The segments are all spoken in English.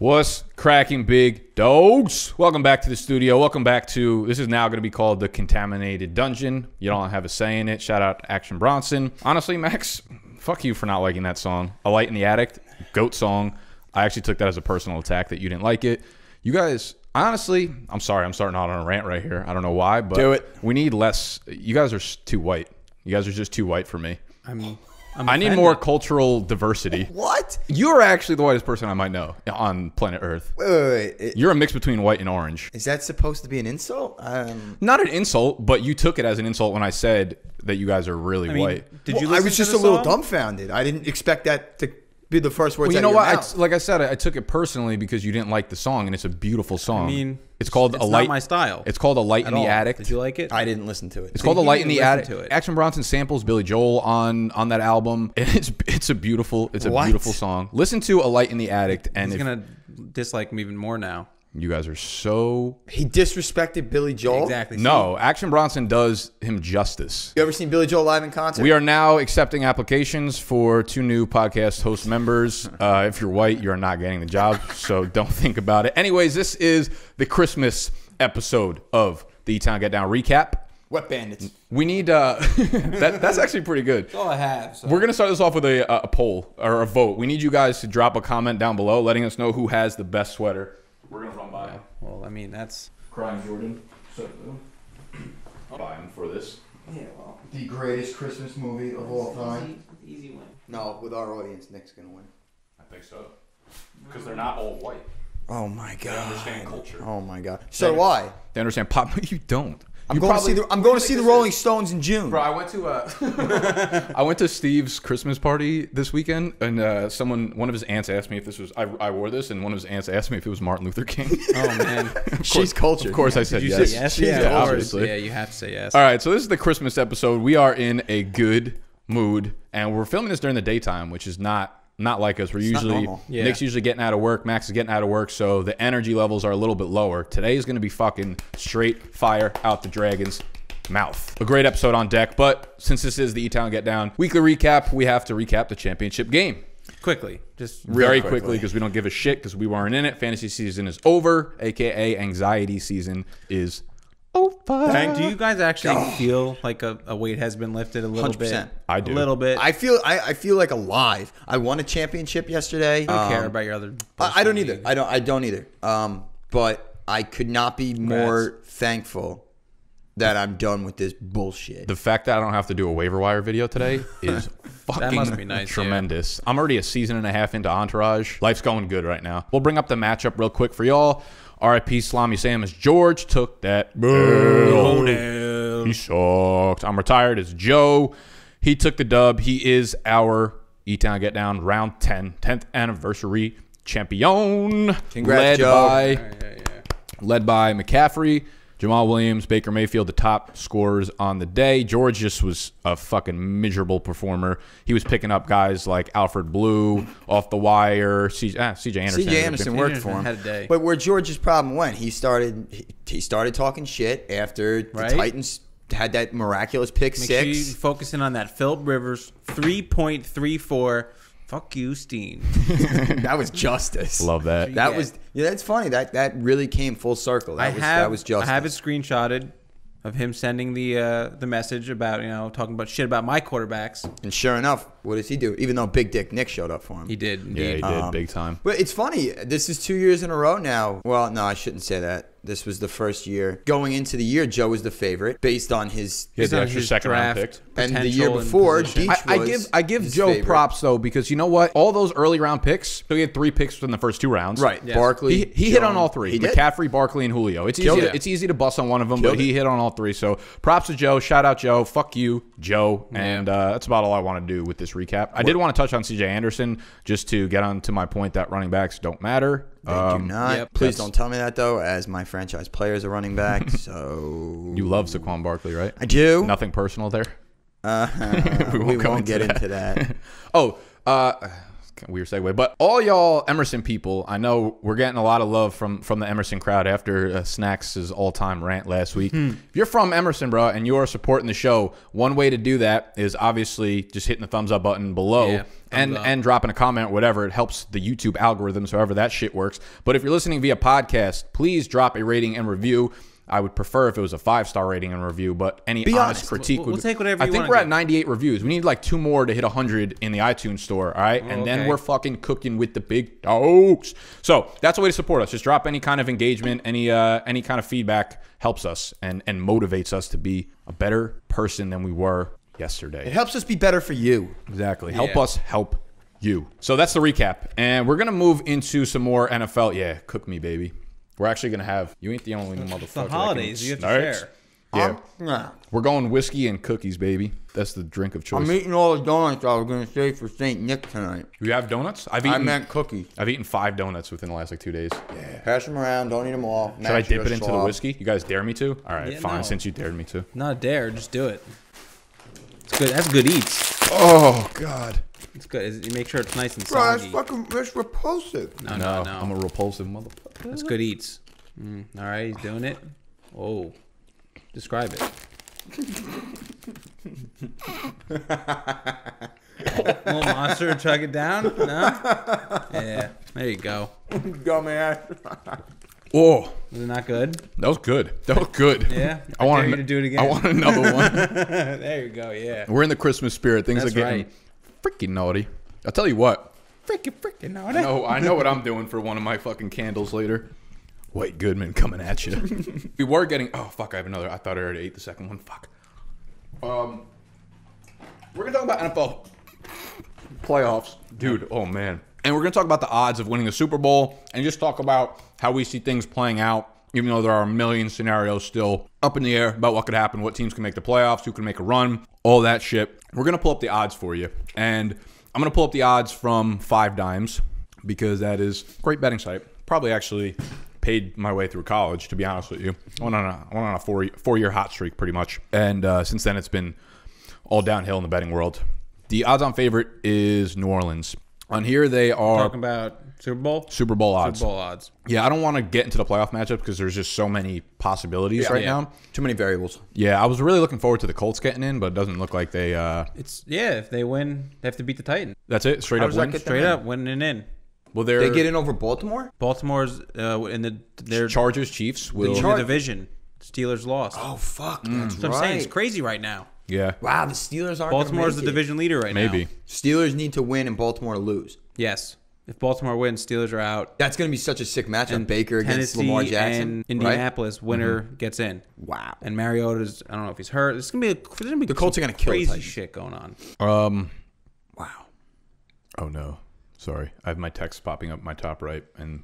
What's cracking, big dogs? Welcome back to the studio. Welcome back to this is now going to be called the Contaminated Dungeon. You don't have a say in it. Shout out Action Bronson. Honestly, Max, fuck you for not liking that song. A Light in the Attic, goat song. I actually took that as a personal attack that you didn't like it. You guys, honestly, I'm sorry. I'm starting out on a rant right here. I don't know why, but Do it. We need less. You guys are too white. You guys are just too white for me. I'm, I'm I need offended. more cultural diversity. What? You're actually the whitest person I might know on planet Earth. Wait, wait, wait. It- You're a mix between white and orange. Is that supposed to be an insult? Um, Not an insult, but you took it as an insult when I said that you guys are really I mean, white. did you? well, I was to just the a little dumbfounded. I didn't expect that to be the first words Well, you out know of your what? I, like I said, I, I took it personally because you didn't like the song, and it's a beautiful song. I mean, it's called it's a not light. my style It's called a light in the all. attic. Did you like it? I didn't listen to it. It's called a light in the attic. to it. Action Bronson samples Billy Joel on on that album. It's it's a beautiful it's a What? beautiful song. Listen to a light in the attic, and He's if, gonna dislike me even more now. You guys are so he disrespected Billy Joel. Exactly. No. Action Bronson does him justice. You ever seen Billy Joel live in concert? We are now accepting applications for two new podcast host members. Uh, if you're white, you're not getting the job, so don't think about it. Anyways, this is the Christmas episode of the E-Town Get Down recap. Wet Bandits. We need uh, that. That's actually pretty good. That's all I have. So. We're gonna start this off with a, a poll or a vote. We need you guys to drop a comment down below, letting us know who has the best sweater. We're gonna run by well, I mean, that's Crying Jordan. So, buy him for this. yeah. Well, The greatest Christmas movie of all time. easy win. No, with our audience, Nick's gonna win. I think so. Because they're not all white. Oh my god. They understand culture. Oh my god. So do I. They understand pop. You don't. I'm You going probably- to see the I'm going to see the Rolling Stones in June. Bro, I went to uh, I went to Steve's Christmas party this weekend, and uh, someone, one of his aunts asked me if this was. I, I wore this, and one of his aunts asked me if it was Martin Luther King. Oh man. She's cultured. of course, I said Did you yes. say yes? She's Yeah, cultured. of course. Obviously. Yeah, you have to say yes. All right, so this is the Christmas episode. We are in a good mood, and we're filming this during the daytime, which is not not like us. We're usually. Yeah. Nick's usually getting out of work, Max is getting out of work, so the energy levels are a little bit lower. Today is going to be fucking straight fire out the dragon's mouth. A great episode on deck, but since this is the E Town Get Down weekly recap, we have to recap the championship game Quickly, just very quickly. quickly because we don't give a shit because we weren't in it. Fantasy season is over, aka anxiety season is over. Do you guys actually feel like a, a weight has been lifted a little 100%. bit? I do. A little bit. I feel I, I feel like alive. I won a championship yesterday. I don't care Um, about your other. I, I don't personal either. I don't. I don't either. Um, but I could not be more thankful that I'm done with this bullshit. The fact that I don't have to do a waiver wire video today is fucking must be nice, yeah. tremendous. I'm already a season and a half into Entourage. Life's going good right now. We'll bring up the matchup real quick for y'all. RIP Salami Sam as George took that. He sucked. I'm retired as Joe. He took the dub. He is our E Town Get Down round 10, 10th anniversary champion. Congrats, led Joe. by Yeah, yeah. led by McCaffrey, Jamaal Williams, Baker Mayfield, the top scorers on the day. George just was a fucking miserable performer. He was picking up guys like Alfred Blue off the wire, C, ah, CJ Anderson. CJ Anderson worked for him. had a day. But where George's problem went, he started he, he started talking shit after the Right. Titans had that miraculous pick Make sure you six. focus in on that Philip Rivers three point three four. Fuck you, Steen. that was justice. Love that. That Yeah. was yeah. That's funny. That that really came full circle. That I was have that was justice. I have it screenshotted of him sending the uh, the message about you know talking about shit about my quarterbacks. and sure enough, what does he do? Even though Big Dick Nick showed up for him. He did. Yeah, Indeed. he did Um, big time. But it's funny. This is two years in a row now. Well, no, I shouldn't say that. This was the first year. Going into the year, Joe was the favorite based on his. He had the extra his second round pick. And the year before, position. Deech I, I give I give Joe favorite. props though because you know what? All those early round picks. So he had three picks in the first two rounds. Right, Yes. Barkley. He, he hit on all three. He did. McCaffrey, Barkley, and Julio. It's easy. Killed To, it. it's easy to bust on one of them, Killed but he it. hit on all three. So props to Joe. Shout out Joe. Fuck you, Joe. And uh, that's about all I want to do with this recap. I did want to touch on C.J. Anderson just to get on to my point that running backs don't matter. They Um, do not. yep. Please don't tell me that though, as my franchise player is a running back. so You love Saquon Barkley, right? I do. Nothing personal there. Uh, we won't won't, get that. into that. Oh, uh, weird segue. But all y'all Emerson people, I know we're getting a lot of love from from the Emerson crowd after uh, Snacks' all time rant last week. Hmm. If you're from Emerson, bro, and you're supporting the show, one way to do that is obviously just hitting the thumbs up button below. Yeah, and up. and dropping a comment whatever. It helps the YouTube algorithms, however that shit works. But if you're listening via podcast, please drop a rating and review. I would prefer if it was a five star rating and review, but any Be honest honest. critique We'll- would we'll take whatever I you think we're at 98 reviews. We need like two more to hit 100 in the iTunes store, all right? and then we're fucking cooking with the big dogs. So that's a way to support us. Just drop any kind of engagement, any uh, any kind of feedback helps us and and motivates us to be a better person than we were yesterday. It helps us be better for you. Exactly. Help us help you. So that's the recap. And we're going to move into some more NFL. Yeah, cook me, baby. We're actually going to have, you ain't the only motherfucker. It's the that can holidays. You have to snacks. share. Yeah. I'm, nah. we're going whiskey and cookies, baby. That's the drink of choice. I'm eating all the donuts I was going to say for St. Nick tonight. you have donuts? I've eaten, I eaten, meant cookies. I've eaten five donuts within the last like two days. Yeah. Pass them around. Don't eat them all. Should I dip it into the whiskey? You guys dare me to? All right, Yeah, fine. no. Since you dared me to. Not a dare, just do it. It's good. That's good eats. Oh God. It's good. Is- You make sure it's nice and Bro, that's soggy. fucking that's repulsive. No, No, no, no. I'm a repulsive motherfucker. That's good eats. Mm, all right, he's doing it. Oh, describe it. Little monster, chug it down. No. Yeah, there you go. Dumbass. Oh, Was it not good? that was good. That was good. Yeah. I want dare you to do it again. I want another one. there you go. Yeah. We're in the Christmas spirit. Things That's are getting right. Freaking naughty. I'll tell you what. Freaking, freaking out. No, I know what I'm doing for one of my fucking candles later. White Goodman coming at you. we were getting. Oh fuck! I have another. I thought I already ate the second one. Fuck. Um, we're gonna talk about NFL playoffs, dude. Oh man, and we're gonna talk about the odds of winning the Super Bowl, and just talk about how we see things playing out. Even though there are a million scenarios still up in the air about what could happen, what teams can make the playoffs, who can make a run, all that shit. We're gonna pull up the odds for you, and I'm gonna pull up the odds from Five Dimes because that is a great betting site. Probably actually paid my way through college, to be honest with you. I went on a, I went on a four four year hot streak pretty much, and uh, since then it's been all downhill in the betting world. The odds-on favorite is New Orleans. On here they are Talking about Super Bowl. Super Bowl odds. Super Bowl odds. Yeah, I don't want to get into the playoff matchup because there's just so many possibilities right Yeah. now. Too many variables. Yeah, I was really looking forward to the Colts getting in, but it doesn't look like they. Uh, It's yeah. If they win, they have to beat the Titans. that's it, straight How up win. Straight in? up, winning and in. Well, they're They get in over Baltimore? Baltimore's uh, in the their Chargers, Chiefs will. in the Char- division. Steelers lost. Oh fuck, that's That's what I'm saying. It's crazy right now. yeah, Wow, the Steelers aren't. Baltimore's the gonna make it. division leader right now. maybe. Steelers need to win and Baltimore to lose. Yes. If Baltimore wins, Steelers are out. That's gonna be such a sick matchup. And Baker against Tennessee Lamar Jackson. and right? Indianapolis winner gets in. Wow. And Mariota's I don't know if he's hurt. It's gonna be a, there's gonna be The Colts are gonna kill the crazy Titans. shit going on. Um. Wow. Oh no, sorry. I have my text popping up my top right, and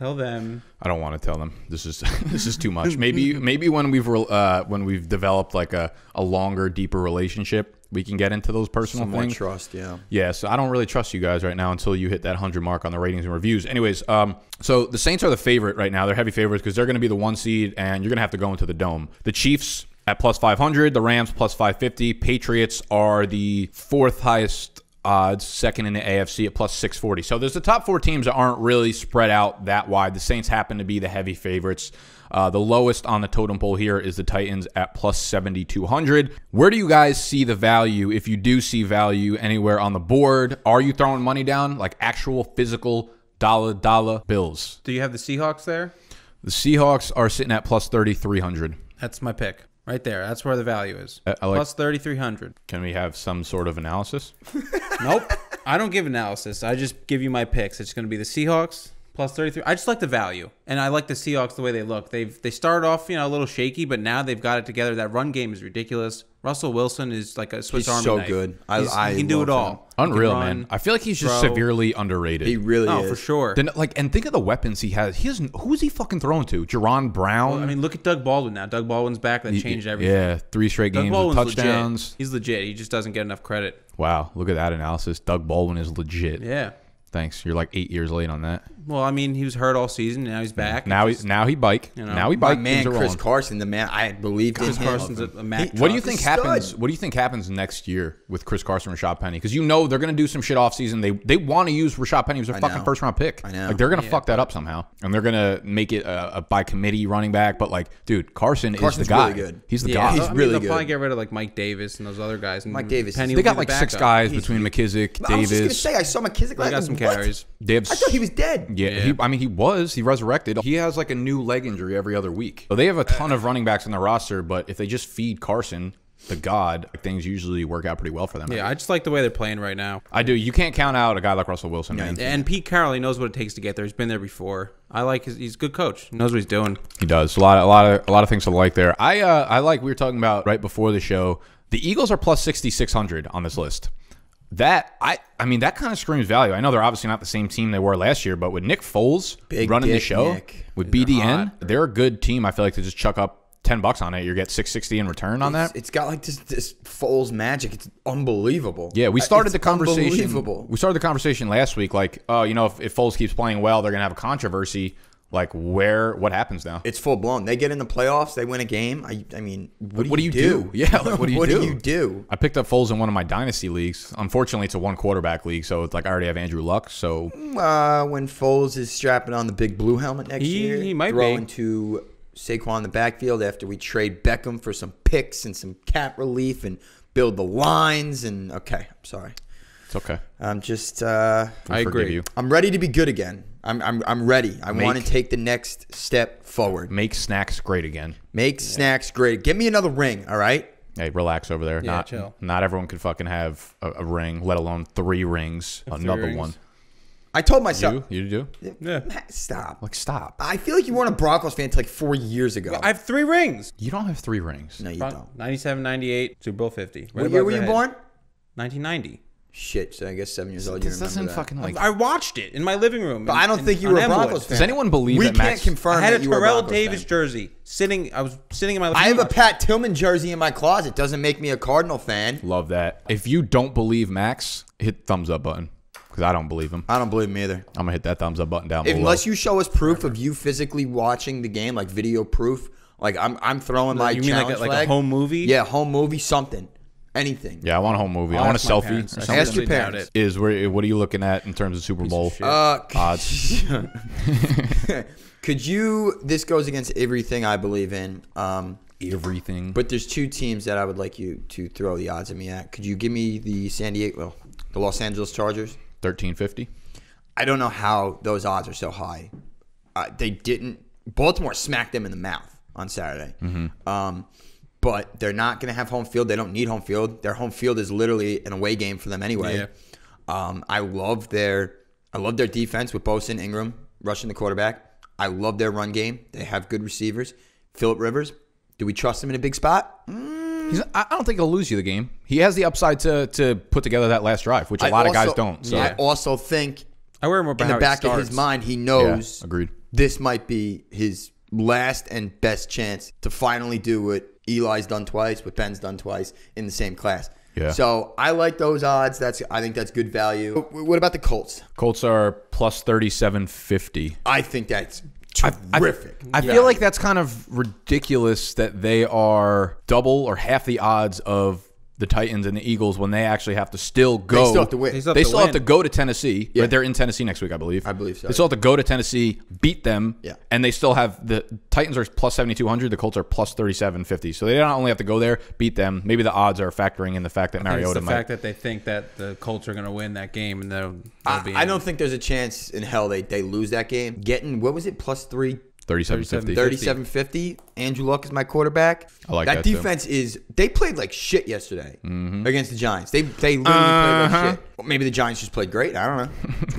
Tell them I don't want to tell them. This is this is too much. Maybe maybe when we've uh, when we've developed like a, a longer, deeper relationship, we can get into those personal things. trust, yeah. Yeah, so I don't really trust you guys right now until you hit that 100 mark on the ratings and reviews. Anyways, um, so the Saints are the favorite right now. They're heavy favorites because they're going to be the one seed, and you're going to have to go into the dome. The Chiefs at plus 500, the Rams plus 550, Patriots are the fourth highest odds, second in the AFC at plus 640. So there's the top four teams that aren't really spread out that wide. The Saints happen to be the heavy favorites. Uh, the lowest on the totem pole here is the Titans at plus 7,200. Where do you guys see the value? If you do see value anywhere on the board, are you throwing money down like actual physical dollar dollar bills? Do you have the Seahawks there? The Seahawks are sitting at plus 3,300. That's my pick. Right there. That's where the value is. I like- Plus 3300. Can we have some sort of analysis? Nope. I don't give analysis. I just give you my picks. It's going to be the Seahawks plus 33. I just like the value. And I like the Seahawks the way they look. They've they started off, you know, a little shaky, but now they've got it together. That run game is ridiculous. Russell Wilson is like a Swiss He's Army so knife. good. I- He's- I he can do it all. him. Unreal, run, man. I feel like he's just throw. severely underrated. He really Oh, is. for sure. Then, like, and think of the weapons he has. He has who is he fucking throwing to? Jaron Brown. I mean, look at Doug Baldwin now. Doug Baldwin's back. That changed everything. Yeah, three straight Doug games with touchdowns. legit. He's legit. He just doesn't get enough credit. Wow, look at that analysis. Doug Baldwin is legit. Yeah. Thanks. You're like eight years late on that. Well, I mean, he was hurt all season. Now he's back. Now he Just- now he bike. know, now he My bike. man, things are Chris rolling. Carson, the man I believed Chris in him. Carson's a, a Mac What do you He's think a stud. happens? What do you think happens next year with Chris Carson, and Rashad Penny? Because you know they're going to do some shit off season. They they want to use Rashad Penny as their fucking know. first round pick. I know. Like they're going to fuck that up somehow, and they're going to make it a, a by committee running back. But like, dude, Carson Carson's is the guy. really good. He's the Yeah, guy. he's I mean, really they'll good. probably get rid of like Mike Davis and those other guys. And Mike Davis is- Penny they will got be like the six backup. guys between McKissic, I was just gonna Davis. say I saw McKissic. They like, got some what? carries. They have I thought he was dead. Yeah, Yeah. He, I mean, he was. He resurrected. He has like a new leg injury every other week. So they have a ton of running backs on their roster, but if they just feed Carson, the god, things usually work out pretty well for them. Yeah, I just like the way they're playing right now. I do. You can't count out a guy like Russell Wilson, man. And Pete Carroll, he knows what it takes to get there. He's been there before. I like his. He's a good coach. He knows what he's doing. He does. A lot, of, a lot of, a lot of things to like there. I, uh, I like. We were talking about right before the show. The Eagles are plus sixty six hundred on this list. That I, I mean, that kind of screams value. I know they're obviously not the same team they were last year, but with Nick Foles Big running the show Nick. with They're BDN, hot. they're a good team. I feel like to just chuck up ten bucks on it, you get six sixty in return on It's- that. it's got like this this Foles magic. It's unbelievable. Yeah, we started it's the conversation. Unbelievable. We started the conversation last week, like, oh, you know, if, if Foles keeps playing well, they're gonna have a controversy. Like, where? What happens now? It's full blown. They get in the playoffs. They win a game. I, I mean, what do, What do you, you do? Yeah, like, what do you what do? do you do? I picked up Foles in one of my dynasty leagues. Unfortunately, it's a one quarterback league, so it's like I already have Andrew Luck. So Uh, when Foles is strapping on the big blue helmet next He- year, he might throwing be. to Saquon in the backfield after we trade Beckham for some picks and some cap relief and build the lines. And okay, I'm sorry. It's okay. I'm just uh, I forgive agree. You. I'm ready to be good again. I'm I'm, I'm ready. I want to take the next step forward. Make snacks great again. Make snacks great. Give me another ring, all right? Hey, relax over there. Yeah, not chill. not everyone could fucking have a, a ring, let alone three rings. Another rings. one. I told myself. You you do? Yeah. Matt, Stop. Like stop. I feel like you weren't a Broncos fan until like four years ago. I have three rings. You don't have three rings. no, you Bron- don't. 97, 98, Super Bowl 50. Right What year were you head. born? 1990. Shit, so I guess seven years old. You This remember doesn't that. fucking like. I watched it in my living room. But I don't in- think you were a Emwood. Broncos fan. Does anyone believe we that can't Max? confirm I had that a you were a Terrell Broncos Davis fan. jersey sitting. I was sitting in my. living I have a. Pat Tillman jersey in my closet. Doesn't make me a Cardinal fan. Love that. If you don't believe Max, hit thumbs up button because I don't believe him. I don't believe him either. I'm gonna hit that thumbs up button down below. Unless you show us proof of you physically watching the game, like video proof, like I'm, I'm throwing my You mean like a, like a home movie? Yeah, home movie, something, anything. yeah, I want a home movie. I I'll want a selfie. parents. or I something. Ask your parents. it. Is where? What are you looking at in terms of Super Bowl shit. Uh, odds? could you? This goes against everything I believe in. Um, Everything. but there's two teams that I would like you to throw the odds at me at. Could you give me the San Diego, well, the Los Angeles Chargers? thirteen fifty. I don't know how those odds are so high. Uh, they didn't. Baltimore smacked them in the mouth on Saturday. Um, but they're not going to have home field. They don't need home field. Their home field is literally an away game for them anyway. Yeah. Um, I love their I love their defense with Bosa and Ingram rushing the quarterback. I love their run game. They have good receivers. Philip Rivers. Do we trust him in a big spot? He's, I I don't think he'll lose you the game. He has the upside to to put together that last drive, which a I lot of guys don't. So I also think I worry more about in the back of his mind, he yeah, knows agreed. this might be his last and best chance to finally do what Eli's done twice, what Ben's done twice in the same class. Yeah. So I like those odds. That's I think that's good value. What about the Colts? Colts are plus thirty seven fifty. I think that's I- terrific. I feel like that's kind of ridiculous that they are double or half the odds of the Titans and the Eagles when they actually have to still go. They still have to win. They still have They to still have to go to Tennessee. Yeah. Right? They're in Tennessee next week, I believe. I believe so, They still have to go to Tennessee, beat them, Yeah. and they still have the Titans are plus seventy two hundred. The Colts are plus thirty seven fifty. So they not only have to go there, beat them. Maybe the odds are factoring in the fact that I think it's Mariota the might. fact that they think that the Colts are going to win that game and they'll, they'll I, be. I in. don't think there's a chance in hell they, they lose that game. Getting what was it plus three 3750. 37 50. Andrew Luck is my quarterback. I like that. that, too. defense is they played like shit yesterday Mm-hmm. against the Giants. They they literally played Uh-huh. like shit. Well, maybe the Giants just played great. I don't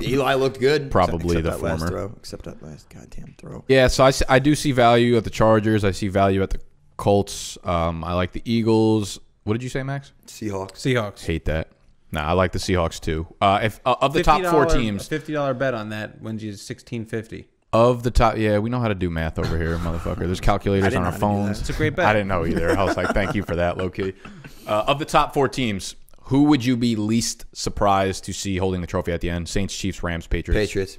know. Eli looked good. Probably except the that last former. throw. Except that last goddamn throw. Yeah, so I, I do see value at the Chargers. I see value at the Colts. Um, I like the Eagles. What did you say, Max? Seahawks. Seahawks. Hate that. Nah, I like the Seahawks too. Uh, if uh, of the top four teams, a fifty dollar bet on that wins you sixteen fifty. Of the top, yeah, we know how to do math over here, motherfucker. There's calculators on our know how to do phones. It's a great bet. I didn't know either. I was like, thank you for that, low key. Uh, of the top four teams, who would you be least surprised to see holding the trophy at the end? Saints, Chiefs, Rams, Patriots. Patriots.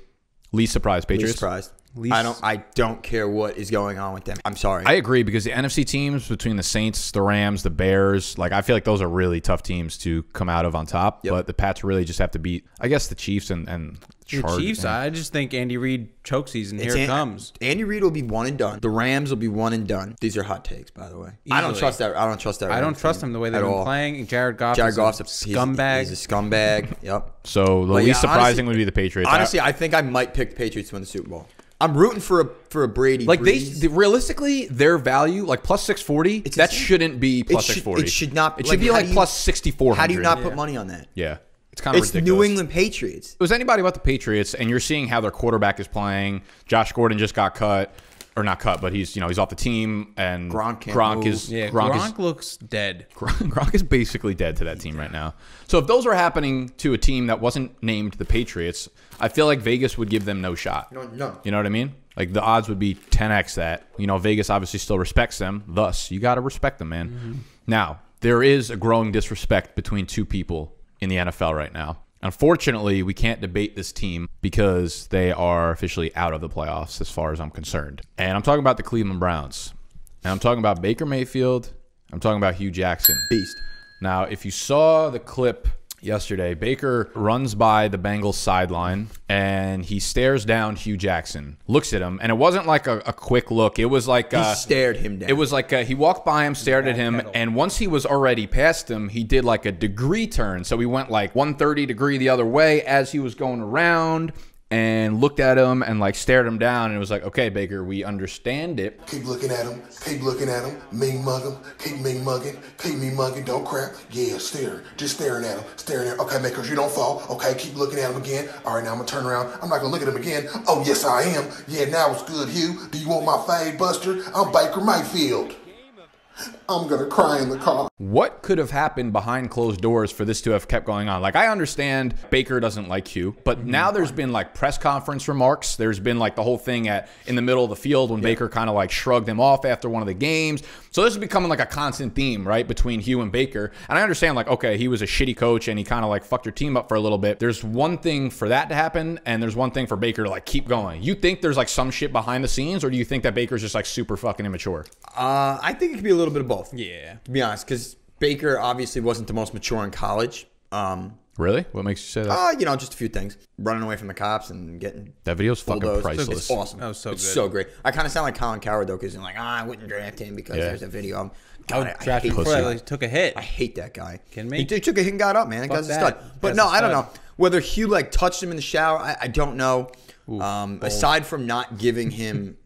Least surprised, Patriots. Least surprised. Least- I don't. I don't care what is going on with them. I'm sorry. I agree because the NFC teams between the Saints, the Rams, the Bears, like I feel like those are really tough teams to come out of on top. But the Pats really just have to beat, I guess, the Chiefs and and The Chiefs, I just think Andy Reid choke season. Here It's it comes. Andy Reid will be one and done. The Rams will be one and done. These are hot takes, by the way. I don't trust that. I don't trust that. I don't trust team them the way they've at been all. playing. Jared Goff Jared is Goff's a a he's- scumbag. He's, a scumbag. Yep. So the But least yeah, surprising honestly- would be the Patriots. I- Honestly, I think I might pick the Patriots to win the Super Bowl. I'm rooting for a for a Brady. like they Brees. the- realistically their value like plus 640 that insane. shouldn't be plus 640 it should not- it like, should be like do you- plus 6400 How do you not put money on that? yeah it's kind of It's ridiculous New England Patriots. It was anybody about the Patriots, and you're seeing how their quarterback is playing. Josh Gordon just got cut, or not cut, but he's you know he's off the team, and Gronk can't Gronk is yeah, Gronk, Gronk, is looks dead. Gronk, Gronk is basically dead to that team right now. So if those are happening to a team that wasn't named the Patriots, I feel like Vegas would give them no shot. No, no. You know what I mean? Like the odds would be 10x that. You know, Vegas obviously still respects them. Thus, you got to respect them, man. Mm-hmm. Now, there is a growing disrespect between two people in the NFL right now. Unfortunately, we can't debate this team because they are officially out of the playoffs as far as I'm concerned. And I'm talking about the Cleveland Browns. And I'm talking about Baker Mayfield. I'm talking about Hue Jackson. Beast. Now, if you saw the clip yesterday, Baker runs by the Bengals sideline and he stares down Hue Jackson, looks at him, and it wasn't like a, a quick look. It was like He uh, stared him down. it was like uh he walked by him, stared at him, and once he was already past him, he did like a degree turn. So he went like 130 degree the other way as he was going around and looked at him and like stared him down and was like, okay, Baker, we understand it. Keep looking at him. Keep looking at him. Ming mug him. Keep Ming mugging. Keep me mugging. Don't crap. Yeah, stare. Just staring at him. Staring at him. Okay, make sure you don't fall. Okay, keep looking at him again. All right, now I'm to turn around. I'm not to look at him again. Oh, yes, I am. Yeah, now it's good, Hue. Do you want my fade buster? I'm Baker Mayfield. I'm going to cry in the car. What could have happened behind closed doors for this to have kept going on? Like, I understand Baker doesn't like Hue, but now there's been like press conference remarks. There's been like the whole thing at in the middle of the field when Baker kind of like shrugged him off after one of the games. So this is becoming like a constant theme, right, between Hue and Baker. And I understand, like, okay, he was a shitty coach and he kind of like fucked your team up for a little bit. There's one thing for that to happen, and there's one thing for Baker to like keep going. You think there's like some shit behind the scenes, or do you think that Baker's just like super fucking immature? Uh, I think it could be a little bit of both. Yeah. To be honest, because Baker obviously wasn't the most mature in college. Um, Really? What makes you say that? uh, you know, just a few things. Running away from the cops and getting that video's fucking bulldozed. priceless. It's awesome. That was so it's good. so great. I kind of sound like Colin Cowherd though, because I'm like, ah, I wouldn't draft him because Yeah. there's a video. of him." I God, I, I draft hate him this before guy. I took a hit. I hate that guy. Kidding me? He t- took a hit and got up, man. That Fuck guy's a that. stud. But Guy's no, a I don't know stud. whether Hue like touched him in the shower. I, I don't know. um, aside from not giving him.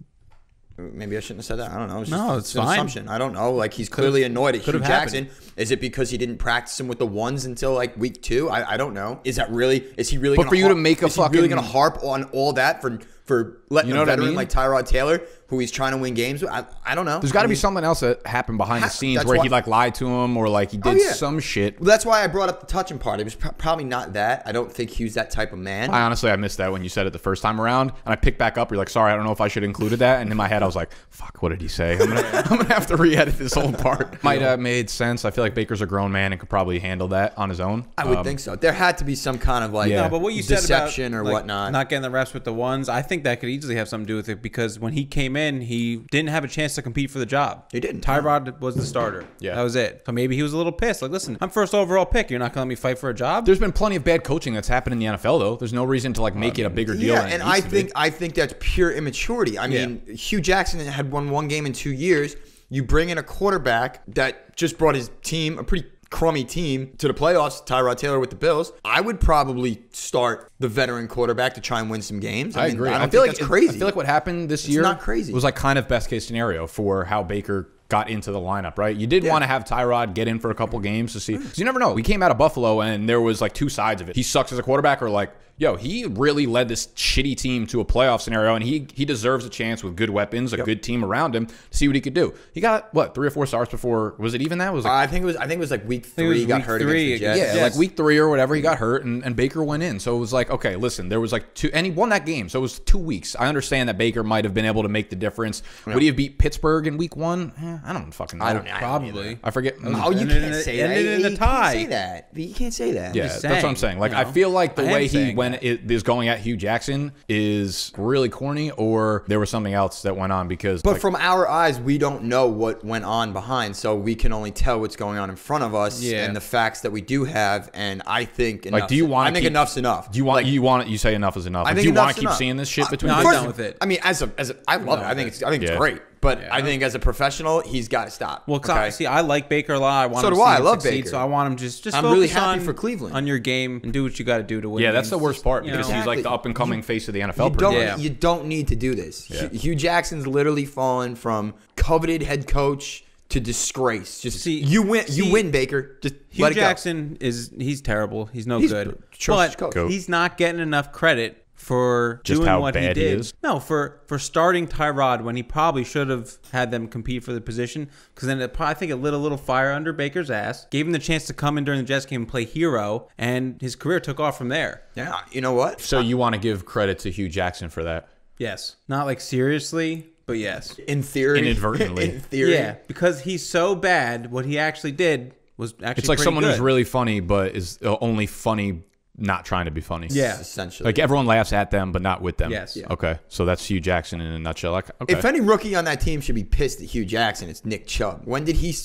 Maybe I shouldn't have said that. I don't know. It's No, just, it's an fine. assumption. I don't know. Like he's clearly annoyed at Hue could've Jackson. happened. Is it because he didn't practice him with the ones until like week two? I, I don't know. Is that really? Is he really? But gonna for you to make a is he really going to harp on all that for for letting You know a what I veteran mean? like Tyrod Taylor, who he's trying to win games with? I, I don't know. There's got to I be mean, something else that happened behind the scenes where why- he like lied to him or like he did Oh, yeah. some shit. Well, that's why I brought up the touching part. It was pr- probably not that. I don't think Hue's that type of man. I honestly I missed that when you said it the first time around, and I picked back up. You're like, sorry, I don't know if I should have included that. And in my head, I was like, fuck, what did he say? I'm gonna, I'm gonna have to re-edit this whole part. Might have made sense. I feel like Baker's a grown man and could probably handle that on his own. I would Um, think so. There had to be some kind of like Yeah. No, but what you said deception about or like, whatnot. not getting the reps with the ones, I think that could easily have something to do with it because when he came in, he didn't have a chance to compete for the job. He didn't. Tyrod was the starter. Yeah. that was it. So maybe he was a little pissed. Like, listen, I'm first overall pick. You're not gonna let me fight for a job. There's been plenty of bad coaching that's happened in the NFL though. There's no reason to like make it a bigger deal. yeah, than and I think I think that's pure immaturity. I mean, Hue Jackson had won one game in two years. You bring in a quarterback that just brought his team, a pretty crummy team, to the playoffs. Tyrod Taylor with the Bills. I would probably start the veteran quarterback to try and win some games. I, I mean, agree. I, I, don't feel like it's crazy. I feel like what happened this It's year not crazy. was like kind of best case scenario for how Baker got into the lineup, right? You did Yeah. want to have Tyrod get in for a couple games to see. 'cause you never know. We came out of Buffalo and there was like two sides of it. He sucks as a quarterback, or like, yo, he really led this shitty team to a playoff scenario, and he he deserves a chance with good weapons, a good team around him to see what he could do. He got what three or four stars before? Was it even that? It was like I think it was. I think it was like week it three. was he got week hurt three against the Jets. Yeah, Yes. like week three or whatever, he got hurt and, and Baker went in. So it was like, okay, listen, there was like two, and he won that game. So it was two weeks. I understand that Baker might have been able to make the difference. Would he have beat Pittsburgh in week one? Eh, I don't fucking know. I don't know. Probably. I forget. Oh, you can't say that. ended in a You can't say that. You can't say that. yeah, that's what I'm saying, saying. Like, you I feel like the I way he saying, went when it is going at Hue Jackson is really corny, or there was something else that went on because. But like, from our eyes, we don't know what went on behind, so we can only tell what's going on in front of us Yeah. and the facts that we do have. And I think, like, enough's- do you want? I think enough's enough. Do you want? Like, you want? You say enough is enough. I Like, think do you want to keep enough. seeing this shit between? no, I'm done with it. I mean, as a as a, I love it. I think it's I think it's great. But Yeah. I think as a professional, he's got to stop. Well, 'cause okay? I, see, I like Baker a lot. I want So him do to see I. I him love succeed, Baker. So I want him just just I'm focus really happy on, for Cleveland. on your game and do what you got to do to win. Yeah, that's the worst part because know? he's like the up and coming face of the NFL. You don't. Yeah. You don't need to do this. Yeah. Hue Jackson's literally fallen from coveted head coach to disgrace. Just See- you win. you win, Baker. Just Hue let it go. Jackson is he's terrible. He's no He's good. atrocious But coach. he's not getting enough credit for Just doing how what bad he he did. is? No, for for starting Tyrod when he probably should have had them compete for the position. Because then it, I think it lit a little fire under Baker's ass. Gave him the chance to come in during the Jets game and play hero, and his career took off from there. Yeah. You know what? So you want to give credit to Hue Jackson for that? Yes, not like seriously, but yes. In theory, Inadvertently. in theory, Yeah, because he's so bad. What he actually did was actually It's like pretty someone who's really funny, but is uh, only funny, not trying to be funny. Yeah. essentially. Like everyone laughs at them, but not with them. Yes. Yeah. Okay. So that's Hue Jackson in a nutshell. Like, okay. If any rookie on that team should be pissed at Hue Jackson, it's Nick Chubb. When did he?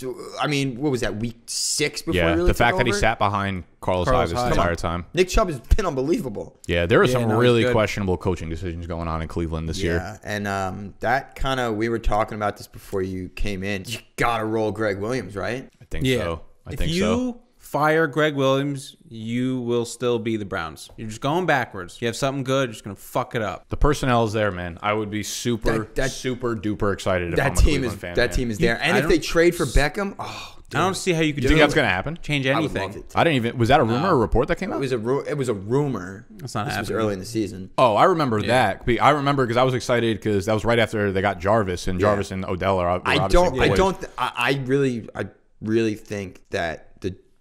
I mean, what was that? Week six before. yeah, he really the took fact that he sat behind Carlos, Carlos Hyde this entire time. Nick Chubb has been unbelievable. Yeah, there are Yeah, some no, really questionable coaching decisions going on in Cleveland this year. Yeah, and um, that kind of we were talking about this before you came in. You gotta roll Gregg Williams, right? I think Yeah. so. I if think you so. Fire Gregg Williams, you will still be the Browns. You're just going backwards. You have something good, you're just gonna fuck it up. The personnel is there, man. I would be super, That- that- super duper excited if I'm That a team Cleveland is fan. that man. team is there. And I if they trade for Beckham, oh, I don't see how you could Do you think that's gonna happen? change I would anything. love it. I didn't even. Was that a rumor or a report that came out? It was a ru- it was a rumor. That's not this was happening. early in the season. Oh, I remember that. I remember because I was excited because that was right after they got Jarvis and Jarvis and Odell are. are I don't. I don't. th- I, I really. I really think that the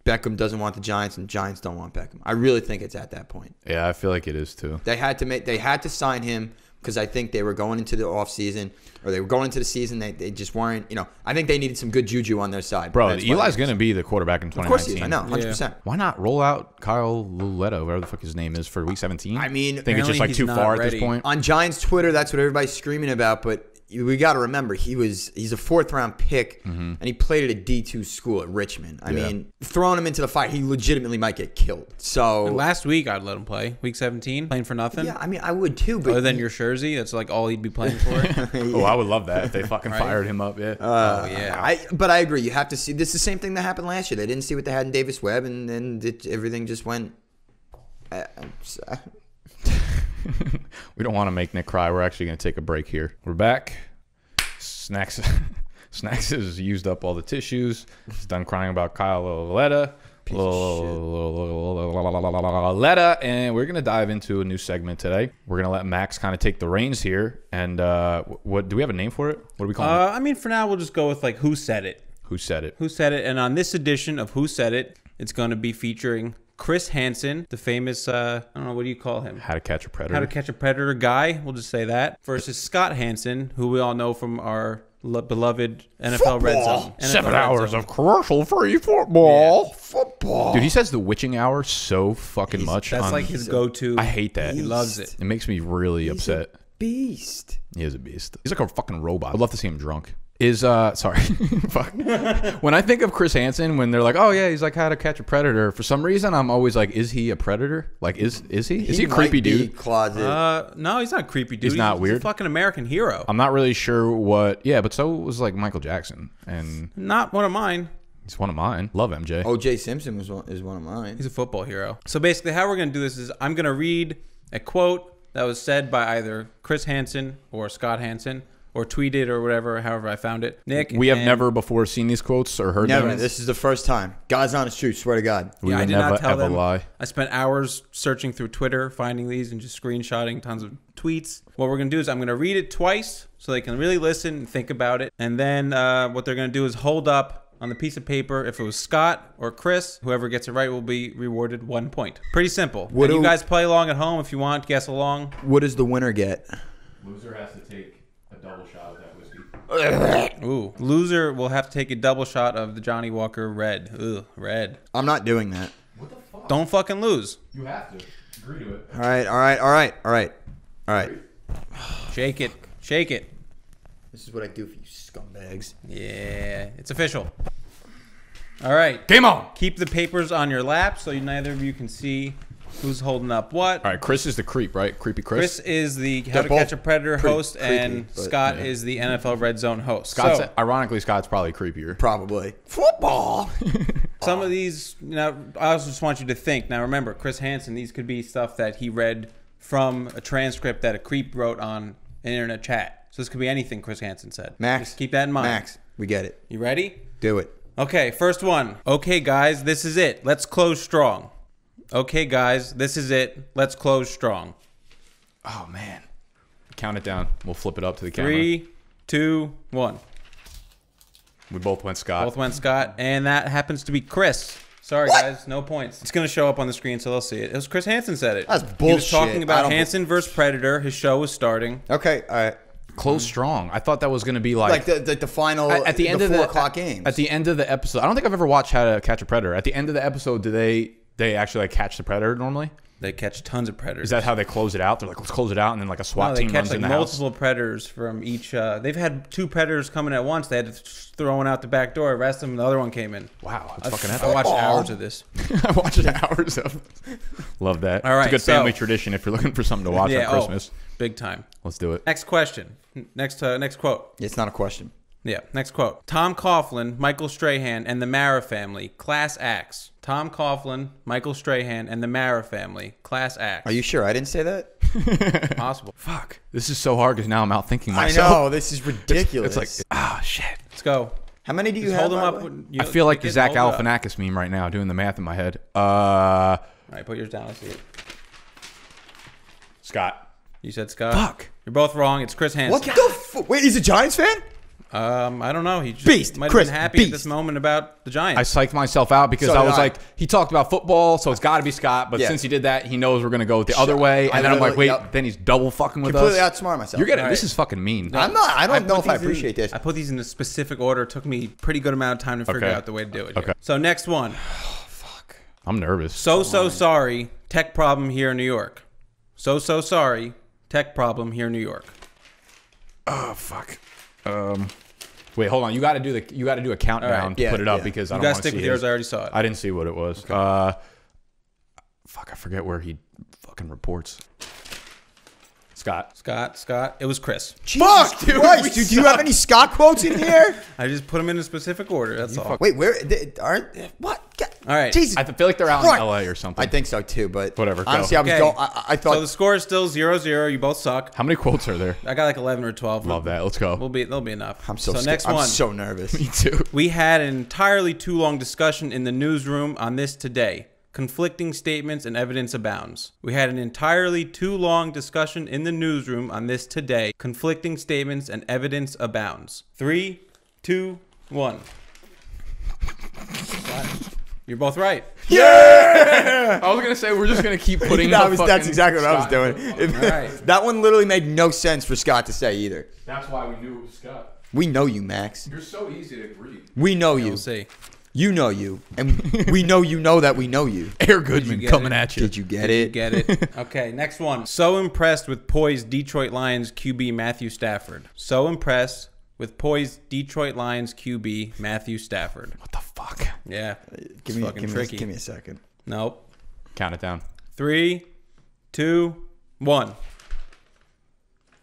Beckham doesn't want the Giants and Giants don't want Beckham. I really think it's at that point. Yeah, I feel like it is too. They had to make. They had to sign him because I think they were going into the off season or they were going into the season. They, they just weren't. You know, I think they needed some good juju on their side. Bro, Eli's going to be the quarterback in Of course he 2019. is. I know, hundred percent. Why not roll out Kyle Lauletta, whatever the fuck his name is, for week 17? I mean, I think it's just like too not far at this point. On Giants Twitter, that's what everybody's screaming about. But we got to remember, he was he's a fourth round pick, and he played at a D two school at Richmond. I Mm-hmm. Yeah. mean, throwing him into the fight, he legitimately might get killed. So Last week I'd let him play. Week 17, playing for nothing. yeah, I mean, I would too. But Other than your Jersey, that's like all he'd be playing for. Oh, I would love that if they fucking fired him up. Yeah. Uh, oh yeah. I, but I agree. You have to see. This is the same thing that happened last year. They didn't see what they had in Davis Webb, and then everything just went. Uh, uh, we don't want to make Nick cry. We're actually going to take a break here. We're back. Snacks. Snacks has used up all the tissues. He's done crying about Kyle Lauletta. Lauletta, and we're gonna dive into a new segment today. We're gonna let Max kind of take the reins here. And uh, what do we have a name for it? What do we call it? Uh, I mean, for now we'll just go with like who said it. Who said it? Who said it? And on this edition of Who Said It, it's going to be featuring Chris Hansen, the famous uh, I don't know what do you call him. How to catch a predator? How to Catch a Predator guy, we'll just say that, versus Scott Hanson, who we all know from our lo- beloved NFL Red Zone. NFL Seven Red hours Zone. of commercial-free football. football. Dude, he says the witching hour so fucking much. That's on- like his go-to. I hate that. He loves it. It makes me really He's a upset. beast. He is a beast. He's like a fucking robot. I'd love to see him drunk. Is uh sorry. Fuck. when I think of Chris Hansen, when they're like, oh yeah, he's like how to catch a predator. For some reason, I'm always like, is he a predator? Like, is is he? Is he, a might creepy be dude? Closet. Uh, no, he's not a creepy dude. He's not a weird? fucking American hero. I'm not really sure what. Yeah, but so was like Michael Jackson, and not one of mine. he's one of mine. Love MJ. O.J. Simpson was one, is one of mine. He's a football hero. So basically, how we're going to do this is I'm going to read a quote that was said by either Chris Hansen or Scott Hanson or tweeted or whatever, however I found it. Nick, we have never before seen these quotes or heard Never. them. This is the first time. God's honest truth. Swear to God. We yeah, I did never not tell ever them. lie. I spent hours searching through Twitter, finding these, and just screenshotting tons of tweets. What we're gonna do is I'm gonna read it twice so they can really listen and think about it, and then uh, what they're gonna do is hold up on the piece of paper if it was Scott or Chris. Whoever gets it right will be rewarded one point. Pretty simple. What and you guys play along at home if you want. Guess along. What does the winner get? Loser has to take a double shot of that whiskey. Ooh, loser will have to take a double shot of the Johnnie Walker Red. Ooh, red. I'm not doing that. Don't fucking lose. You have to. Agree to it. All right, all right, all right, all right, all right. Shake it. Shake it. This is what I do for you scumbags. Yeah, it's official. All right. Game on. Keep the papers on your lap so neither of you can see who's holding up what. All right, Chris is the creep, right? Creepy Chris. Chris is the How They're to Catch a Predator pretty host, creepy, and but, Scott yeah. is the NFL Red Zone host. Scott's so, ironically Scott's probably creepier. Probably. Football. some of these, you know, I also just want you to think. Now, remember, Chris Hansen, these could be stuff that he read from a transcript that a creep wrote on an internet chat. So this could be anything Chris Hansen said. Max. Just keep that in mind. Max, we get it. You ready? Do it. Okay, first one. Okay, guys, this is it. Let's close strong. Okay, guys, this is it. Let's close strong. Oh man. Count it down. We'll flip it up to the camera. Three, two, one. We both went Scott. Both went Scott, and that happens to be Chris. Sorry, What? guys, no points. It's gonna show up on the screen, so they'll see it. It was Chris Hansen said it. That's bullshit. He was talking about Hansen versus Predator. His show was starting. Okay, all right. Close strong. I thought that was going to be Like the, the, the final at, at the end the of four the o'clock games. At the end of the episode, I don't think I've ever watched How to Catch a Predator. At the end of the episode, do they they actually like catch the predator normally? They catch tons of predators. Is that how they close it out? They're like, let's close it out, and then like a SWAT No, they team catch runs like in the house. multiple predators from each. Uh, they've had two predators coming at once. They had to throw one out the back door, arrest them, and the other one came in. Wow, that's I, fucking I watched hours of this. I watched hours of. Love that. All right, it's a good so- family tradition if you're looking for something to watch yeah, on Christmas. oh, big time. Let's do it. Next question. Next, uh, next quote. it's not a question. Yeah, next quote. Tom Coughlin, Michael Strahan, and the Mara family, class acts. Tom Coughlin, Michael Strahan, and the Mara family, class acts. Are you sure I didn't say that? possible? Fuck. This is so hard because now I'm out thinking I myself. know this is ridiculous. It's like, ah, shit. Let's go. how many do you Just have? hold them up. the when you- I feel like the Zach hold. Galifianakis meme right now, doing the math in my head. Uh, All right, put yours down. Let's see it. Scott. You said Scott. Fuck. You're both wrong. It's Chris Hansen. What the? F- Wait, he's a Giants fan? Um, I don't know. He just Beast, might have Chris, been happy at this moment about the Giants. I psyched myself out because So I was I. like, he talked about football, so it's got to be Scott. But Yeah. since he did that, he knows we're gonna go the other way. I And then I'm like, wait, yep. then he's double fucking with Completely us. outsmart myself. You're getting All this is fucking mean. I'm not. I don't know if I these in- appreciate this. I put these in a specific order. It took me a pretty good amount of time to figure Okay. out the way to do it. here. Okay. So next one. Fuck. I'm nervous. So so sorry. Tech problem here in New York. So so sorry. Tech problem here in New York. oh fuck. Um, wait, hold on. You got to do the. You got to do a countdown All right. to Yeah, put it up yeah. because I You don't want to stick see with his. yours. I already saw it. I didn't see what it was. Uh, fuck. I forget where he fucking reports. Scott. Scott, Scott. It was Chris. Fuck, dude, Christ, dude, do you have any Scott quotes in here? I just put them in a specific order. That's all. Wait, where they, aren't what? Get- All right. Jesus. I feel like they're out Christ. in L.A. or something. I think so too, but Whatever, go. Honestly, I was Okay. going. I, I thought So the score is still 0-0. You both suck. How many quotes are there? I got like 11 or 12. Love that. Let's go. We'll be. There'll be enough. I'm so, so sca- next I'm one. so nervous. Me too. We had an entirely too long discussion in the newsroom on this today. Conflicting statements and evidence abounds. We had an entirely too long discussion in the newsroom on this today. Conflicting statements and evidence abounds. Three, two, one. You're both right. Yeah. I was gonna say we're just gonna keep putting. that was, that's exactly what I was doing. If- All right. that one literally made no sense for Scott to say either. That's why we knew it was Scott. We know you, Max. You're so easy to read. We know you. We'll see. You know you, and we know you know that we know you. Air Goodman get coming it? at you. Did you get You it? get it. Okay, next one. So impressed with poised Detroit Lions QB Matthew Stafford. So impressed with poised Detroit Lions QB Matthew Stafford. What the fuck? Yeah. Give me, fucking give, me, give me a second. Nope. Count it down. Three, two, one.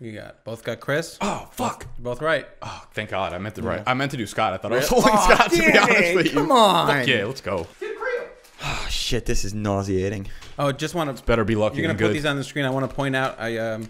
You got both got Chris. Oh fuck. You're both right. Oh, thank God. I meant to write. I meant to do Scott. I thought I was holding Aw, Scott. To be honest it. with you. Come on. Fuck yeah, let's go. Oh shit, this is nauseating. Oh, just want to. Better be lucky You're gonna than put good. these on the screen. I want to point out. I um,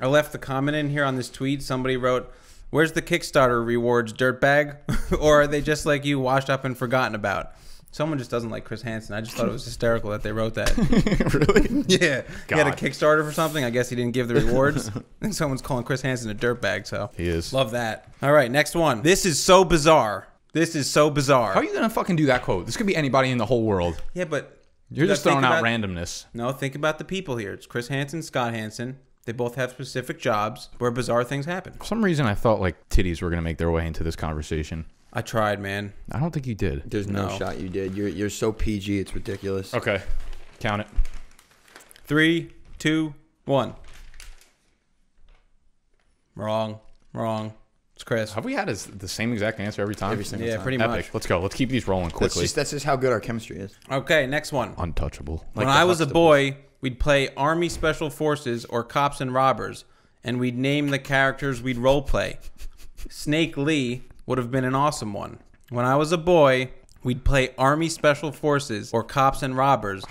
I left the comment in here on this tweet. Somebody wrote, "Where's the Kickstarter rewards, dirtbag? or are they just like you, washed up and forgotten about?" Someone just doesn't like Chris Hansen. I just thought it was hysterical that they wrote that. really? yeah, he had a Kickstarter for something. I guess he didn't give the rewards. and someone's calling Chris Hansen a dirtbag. So He is. love that. All right, next one. This is so bizarre. This is so bizarre. How are you gonna fucking do that quote? This could be anybody in the whole world. yeah, but You're just throwing out randomness. No, think about the people here. It's Chris Hansen, Scott Hanson. They both have specific jobs where bizarre things happen. For some reason, I thought like titties were gonna make their way into this conversation. I tried, man. I don't think you did. There's no, No. shot you did. You're you're so PG, it's ridiculous. Okay, count it. Three, two, one. Wrong. Wrong. It's Chris. Have we had his, the same exact answer every time? Every single Yeah, time. pretty Epic. much. Let's go. Let's keep these rolling That's quickly. just, that's just how good our chemistry is. Okay, next one. Untouchable. when I was a boy, we'd play Army Special Forces or Cops and Robbers, and we'd name the characters we'd role play. Snake Lee would have been an awesome one. When I was a boy, we'd play Army Special Forces or Cops and Robbers,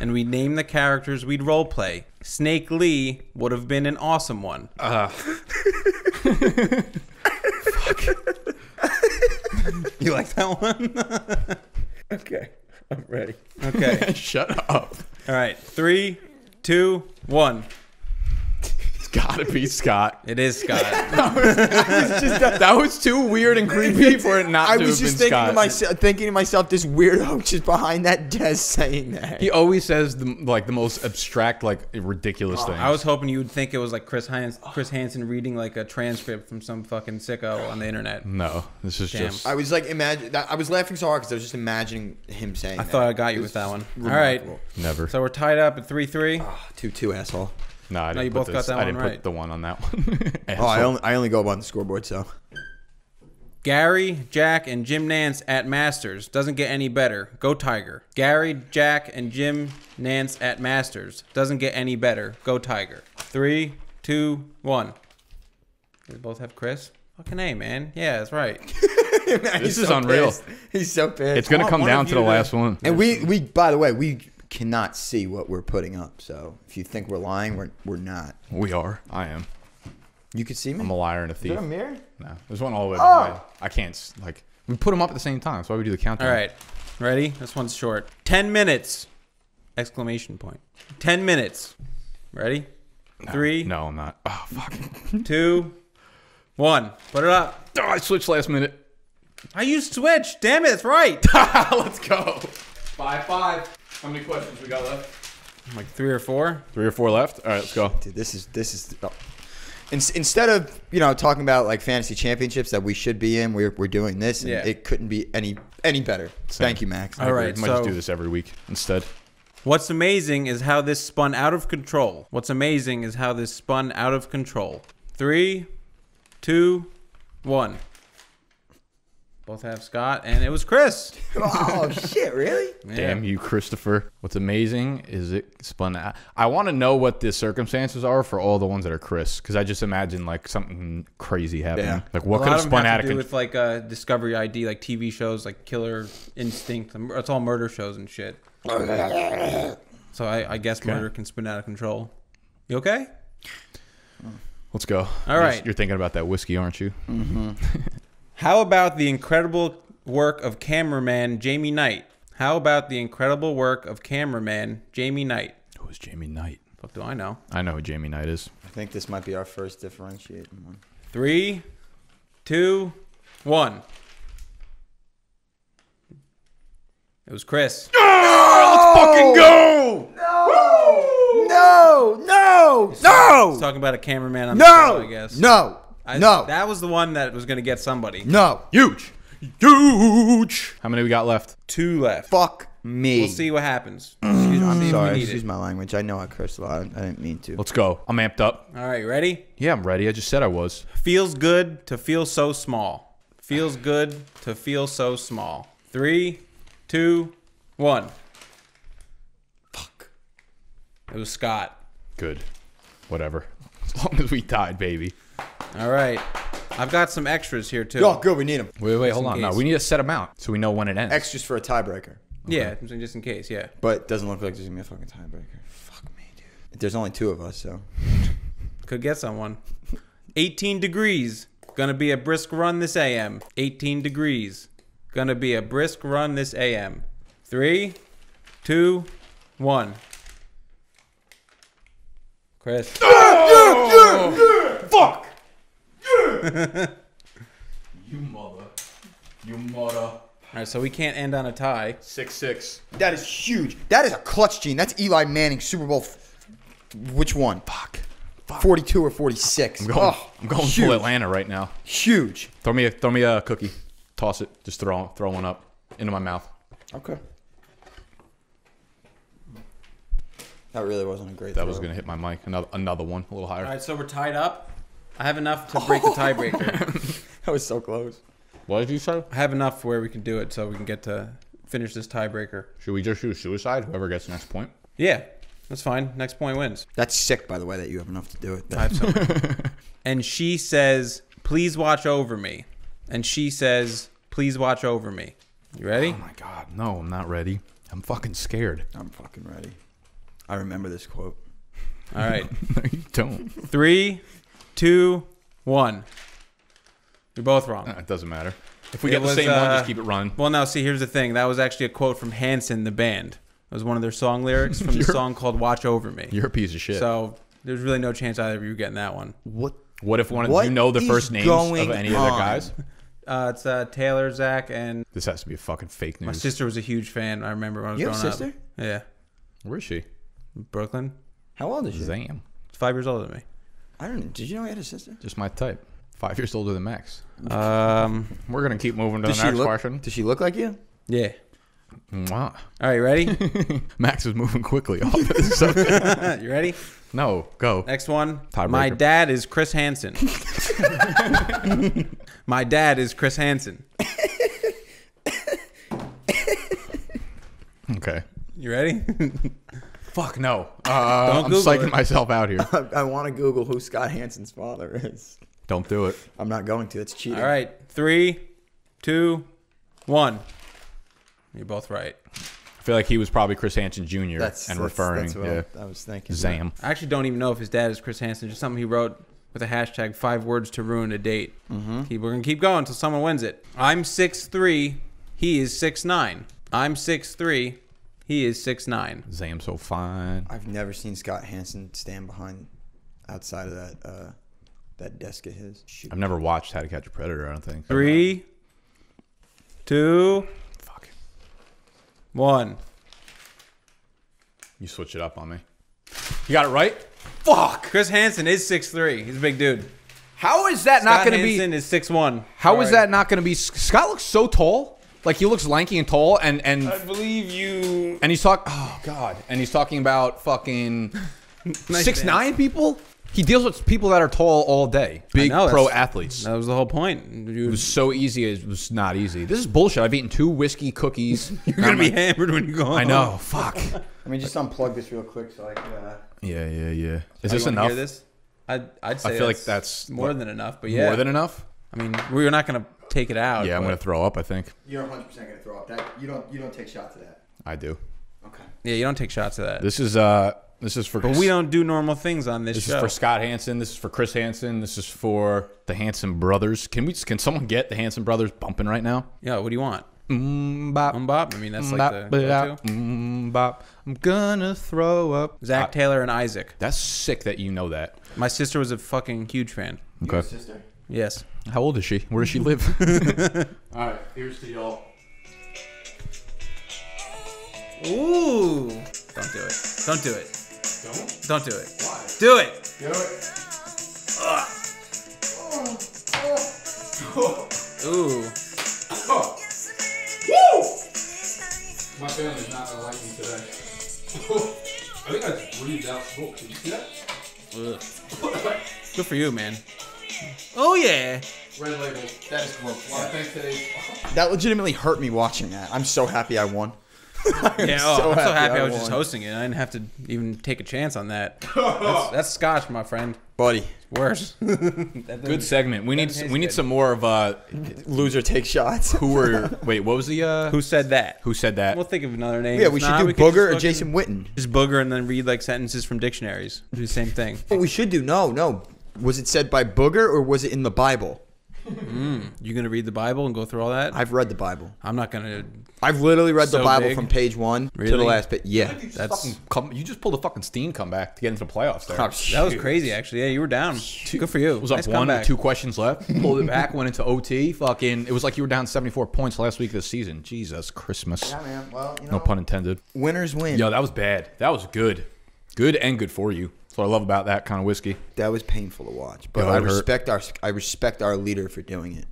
and we'd name the characters we'd role play. Snake Lee would have been an awesome one. Uh. You like that one? Okay, I'm ready. okay. Shut up. All right. Three, two, one. It's gotta be Scott. It is Scott. that was too weird and creepy for it not to be Scott. I was just thinking Scott. to myself, thinking to myself, this weirdo just behind that desk saying that. He always says the like the most abstract, like ridiculous things. I was hoping you would think it was like Chris Hans- Chris Hansen reading like a transcript from some fucking sicko on the internet. no, this is Damn. just. I was like, imagine. I was laughing so hard because I was just imagining him saying. That. I that. thought I got you with that one. just All right. Never. So we're tied up at three three. Ah, two two asshole. No, I didn't you put both got this- that I one didn't right. put the one on that one. Oh, I only I only go on the scoreboard, so Gary, Jack, and Jim Nantz at Masters doesn't get any better. Go Tiger. Gary, Jack, and Jim Nantz at Masters doesn't get any better. Go Tiger. Three, two, one. They both have Chris. Fucking a man. Yeah, that's right. This is unreal. He's so pissed. It's gonna come down to the last one. and we we by the way we cannot see what we're putting up. So if you think we're lying, we're we're not. We are. I am. You can see me. I'm a liar and a thief. Is thief. there a mirror? No, there's one all the way Oh! behind. I can't like. We put them up at the same time. That's why we do the countdown. All right. Ready? This one's short. 10 minutes. Exclamation point. 10 minutes. Ready? Three, No, I'm not. Oh fuck. two, one. Put it up. oh, I switched last minute. I used switch. Damn it, That's right. Let's go. Five five. How many questions we got left? like three or four. Three or four left. All right, let's go. Dude, this is this is. Oh. In, instead of you know talking about like fantasy championships that we should be in, we're, we're doing this, and Yeah. it couldn't be any any better. Thank you, Max. All right, We might just do this every week instead. What's amazing is how this spun out of control. What's amazing is how this spun out of control. Three, two, one. Both have Scott, and it was Chris. oh shit! Really? Yeah. Damn you, Christopher. What's amazing is it spun out. I want to know what the circumstances are for all the ones that are Chris, because I just imagine like something crazy happening. Yeah. Like what a could lot have of them spun out have of to do control? with like uh, Discovery ID, like TV shows, like Killer Instinct. It's all murder shows and shit. So I, I guess murder can spin out of control. You okay? Let's go. All You're- You're thinking about that whiskey, aren't you? How about the incredible work of cameraman Jamie Knight? How about the incredible work of cameraman Jamie Knight? Who is Jamie Knight? What do I know? I know who Jamie Knight is. I think this might be our first differentiating one. Three, two, one. It was Chris. No! Let's fucking go! No! No! No! No! Talking about a cameraman on the show, I No! guess. No! I- No! That was the one that was going to get somebody. No! Huge, huge. How many we got left? Two left. Fuck me. We'll see what happens. Excuse, I'm sorry. need Excuse my language. I know I cursed a lot. I didn't mean to. Let's go. I'm amped up. All right, ready? Yeah, I'm ready. I just said I was. Feels good to feel so small. Feels good to feel so small. Three, two, one. Fuck. It was Scott. Good. Whatever. As long as we died, baby. All right. I've got some extras here too. Oh, good. We need them. Wait, wait, hold in on. No, case. we need to set them out so we know when it ends. Extras for a tiebreaker. Yeah, just in case. Yeah. But it doesn't look like there's gonna be a fucking tiebreaker. Fuck me, dude. There's only two of us, so. Could get someone. 18 degrees. Gonna be a brisk run this AM. 18 degrees. Gonna be a brisk run this AM. Three, two, one. Chris. Fuck! You mother. You mother. All right, so we can't end on a tie. Six six. That is huge. That is a clutch gene. That's Eli Manning Super Bowl. F- which one? Fuck. 42 or 46. I'm going. Oh, I'm going huge. full Atlanta right now. Huge. Throw me a throw me a cookie. Toss it. Just throw throw one up into my mouth. Okay. That really wasn't a great. That was gonna hit my mic. Another another one, a little higher. All right, so we're tied up. I have enough to break the tiebreaker. That was so close. What did you say? I have enough where we can do it, so we can get to finish this tiebreaker. Should we just shoot suicide? Whoever gets the next point. Yeah, that's fine. Next point wins. That's sick, by the way, that you have enough to do it. I have some. and she says, "Please watch over me." And she says, "Please watch over me." You ready? Oh my god, no, I'm not ready. I'm fucking scared. I'm fucking ready. I remember this quote. All right. no, you don't. Three, two, one. You're both wrong. Uh, It doesn't matter. If we It get the was, same one, uh, just keep it running. Well, now see, here's the thing. That was actually a quote from Hanson, the band. It was one of their song lyrics from the song called "Watch Over Me." You're a piece of shit. So there's really no chance either of you getting that one. What? what if one of What you know the first names of going any of the guys? Uh, it's uh, Taylor, Zach, and This has to be a fucking fake news. my sister was a huge fan. I remember when I was You have a sister? up. Yeah, Where is she? Brooklyn. How old is she? Zam. She's five years older than me. I don't. Did you know he had a sister? Just my type. Five years older than Max. Um, We're gonna keep moving to Does the she next look? question. Does she look like you? yeah. Mwah. All right, ready? Max is moving quickly off this subject. you ready? No, go. Next one. Tiebreaker. My dad is Chris Hansen. My dad is Chris Hansen. Okay. You ready? Fuck no. Uh, Don't I'm Google psyching it. myself out here. I, I want to Google who Scott Hanson's father is. Don't do it. I'm not going to. It's cheating. All right. Three, two, one. You're both right. I feel like he was probably Chris Hansen Jr. That's and that's, referring. That's what yeah. I was thinking. Zam. I actually don't even know if his dad is Chris Hansen. Just something he wrote with a hashtag five words to ruin a date. Mm-hmm. Keep, we're gonna keep going until someone wins it. I'm six three. He is six nine. I'm six three. He is six nine. Zam so fine. I've never seen Scott Hanson stand behind, outside of that uh, that desk of his. Shoot. I've never watched How to Catch a Predator. I don't think. Three, two, Fuck. one. You switch it up on me. You got it right. Fuck. Chris Hansen is six three. He's a big dude. How is that not going to be? Hansen is six one. How is that not going to be? Scott looks so tall. Like he looks lanky and tall, and and I believe you. and he's talking. Oh god. And he's talking about fucking Nice six dance. nine people. He deals with people that are tall all day. Big know, pro athletes. That was the whole point. It was so easy. It was not easy. This is bullshit. I've eaten two whiskey cookies. you're gonna be hammered when you go home. I know. Fuck. Let me just unplug this real quick so I can. Uh, Yeah, yeah, yeah. Is You this wanna enough? Hear this? I'd, I'd say feel like that's more what- than enough. But yeah, More than enough? I mean, we're not gonna take it out. Yeah, I'm but- gonna throw up. I think you're 100 percent gonna throw up. That you don't you don't take shots of that. I do. Okay. Yeah, you don't take shots of that. This is uh, this is for. but we don't do normal things on this, This show. is for Scott Hanson. This is for Chris Hansen. This is for the Hansen brothers. Can we? Can someone get the Hansen brothers bumping right now? yeah, what do you want? Mm, bop, Umbop? I mean, that's like bop, the go-to. mm, bop. I'm gonna throw up. Zach Taylor and Isaac. that's sick that you know that. My sister was a fucking huge fan. Okay. sister. Yes. How old is she? Where does she live? All right. Here's to y'all. Ooh. Don't do it. Don't do it. Don't. Don't do it. Why? Do it. You know what? Ooh. My family's not gonna like me today. I think I just breathed out smoke. Did you see that? Ugh. Good for you, man. Oh yeah. Red label. That is gross. Well, I today. That legitimately hurt me watching that. I'm so happy I won. I'm Yeah, oh, I'm so happy I, was won. just hosting it. I didn't have to even take a chance on that. That's, that's scotch, my friend. Buddy, Worse. Good segment. We need taste we need some more of uh loser take shots. who were wait what was the uh Who said that? who said that? We'll think of another name. yeah, we should not, do could just Booger or Jason Witten. Just Booger and then read like sentences from dictionaries. Do the same thing. What we should do? No, no. Was it said by Booger or was it in the Bible? Hmm. You gonna read the Bible and go through all that? I've read the Bible. I'm not gonna. I've literally read the Bible big. from page one to the last bit. Yeah. That's Fucking come, you just pulled a fucking Steen comeback to get into the playoffs there. Oh, oh that was crazy. Actually, yeah, you were down. Good for you. was up Nice one, two questions left. Pulled it back, went into OT. Fucking, it was like you were down 74 points last week of the season. Jesus Christmas. Yeah, man. Well, you No pun intended. Winners win. Yo, that was bad. That was good. Good and good for you. That's what I love about that kind of whiskey. That was painful to watch, but Yo, I it hurt. respect our I respect our leader for doing it.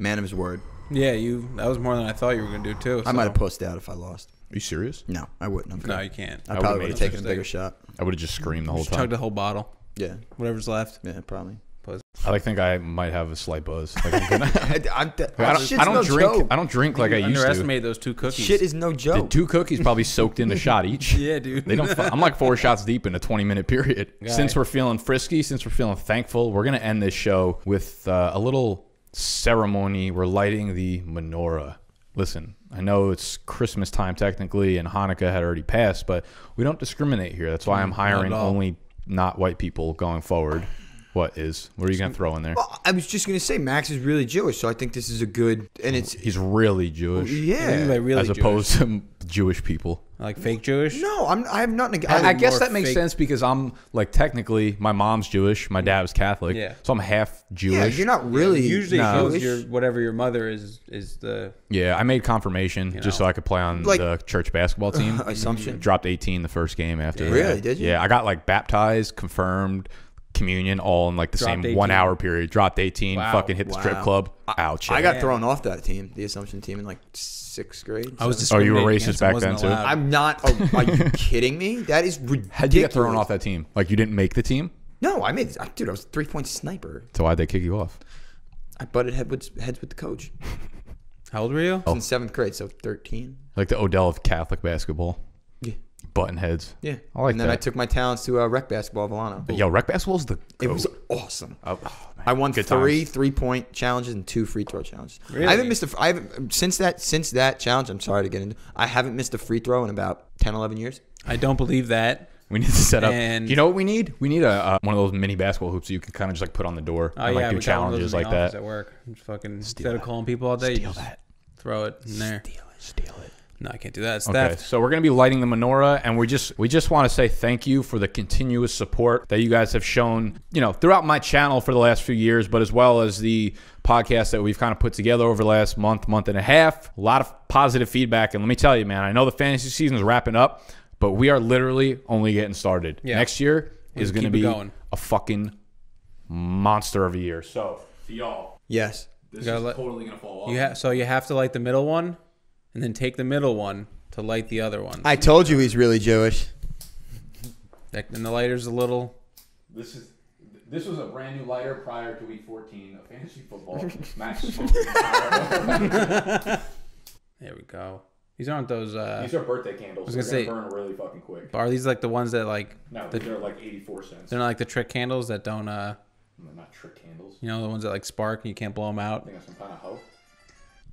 Man of his word. Yeah, you. That was more than I thought you were gonna do too. I so. might have pussed out if I lost. Are you serious? No, I wouldn't have. No, you can't. I would've probably would have taken a bigger shot. I would have just screamed the whole Chug time. the whole bottle. Yeah, Whatever's left. yeah, probably. I like think I might have a slight buzz. Like I'm gonna, I, I'm, I don't, I don't no drink. joke. I don't drink like I You used to. underestimated those two cookies. Shit is no joke. The joke. two cookies probably soaked in a shot each. yeah, dude. They don't. I'm like four shots deep in a 20 minute period. Guy. Since we're feeling frisky, since we're feeling thankful, we're gonna end this show with uh, a little ceremony. We're lighting the menorah. Listen, I know it's Christmas time technically, and Hanukkah had already passed, but we don't discriminate here. That's why I'm hiring all. only not white people going forward. What is? What are you gonna throw in there? Well, I was just gonna say Max is really Jewish, so I think this is a good and it's He's really Jewish, yeah. Like really as Jewish. opposed to Jewish people. like fake Jewish. No, I'm. I have nothing. I, I I, guess that makes fake- sense because I'm like technically my mom's Jewish, my dad was Catholic, Yeah. so I'm half Jewish. yeah, you're not really Usually, No. shows your whatever your mother is is the Yeah, I made confirmation just so. I could play on Like- the church basketball team. assumption. Dropped 18 the first game after. Really? that. Did you? Yeah, I got like baptized, confirmed, communion, all in like the Dropped same one hour period. Dropped 18, Wow. fucking hit the strip club. Ouch. I got Yeah. thrown off that team, the Assumption team, in like sixth grade. I was seventh- Oh, you were racist back then, wasn't too? I'm not. Oh, are you kidding me? That is ridiculous. How'd you get thrown off that team? Like you didn't make the team? No, I made. I- Dude, I was a three point sniper. So why'd they kick you off? I butted head with, heads with the coach. How old were you? I was in seventh grade, so thirteen. Like the Odell of Catholic basketball. Yeah, Button heads. yeah. I like and then that. I took my talents to uh, rec basketball, Volano. Yo, rec basketball's the It was awesome. Oh, oh, man. I won Good three times. three point challenges and two free throw challenges. Really? I haven't missed a. I haven't since that since that challenge. I'm sorry to get into. I haven't missed a free throw in about 10, 11 years. I don't believe that. We need to set up. And- you know what we need? We need a uh, one of those mini basketball hoops that you can kind of just like put on the door Oh and like yeah, do we got one of those challenges like that. at work. Just fucking Steal instead of calling people all day, you Steal just that. throw it in there. Steal it. Steal it. No, I can't do that. It's Okay, theft. so we're gonna be lighting the menorah, and we just we just want to say thank you for the continuous support that you guys have shown, you know, throughout my channel for the last few years, but as well as the podcast that we've kind of put together over the last month, month and a half. A lot of positive feedback, and let me tell you, man, I know the fantasy season is wrapping up, but we are literally only getting started. Yeah. Next year is Let's gonna be going. a fucking monster of a year. So for y'all, Yes. this is let- totally gonna fall off. You ha- so you have to light the middle one, and then take the middle one to light the other one. I told you he's really Jewish. That- and the lighter's a little. This is this was a brand new lighter prior to week 14 of fantasy football. Max There we go. These aren't those. Uh, These are birthday candles. I was They're gonna gonna say- burn really fucking quick. are these like the ones that like? No, the- they're like 84 cents. They're not like the trick candles that don't. uh They're not trick candles. You know the ones that like spark and you can't blow them I out. think that's some kind of hoe.